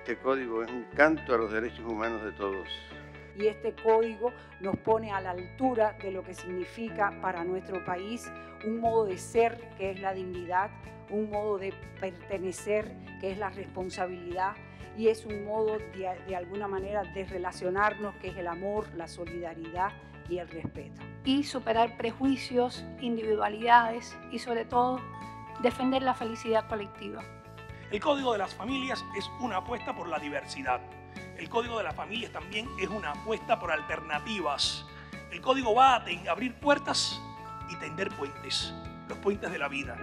Este código es un canto a los derechos humanos de todos. Y este código nos pone a la altura de lo que significa para nuestro país un modo de ser que es la dignidad, un modo de pertenecer que es la responsabilidad y es un modo de, de alguna manera de relacionarnos que es el amor, la solidaridad y el respeto. Y superar prejuicios, individualidades y sobre todo defender la felicidad colectiva. El Código de las Familias es una apuesta por la diversidad. El Código de las Familias también es una apuesta por alternativas. El Código va a abrir puertas y tender puentes, los puentes de la vida.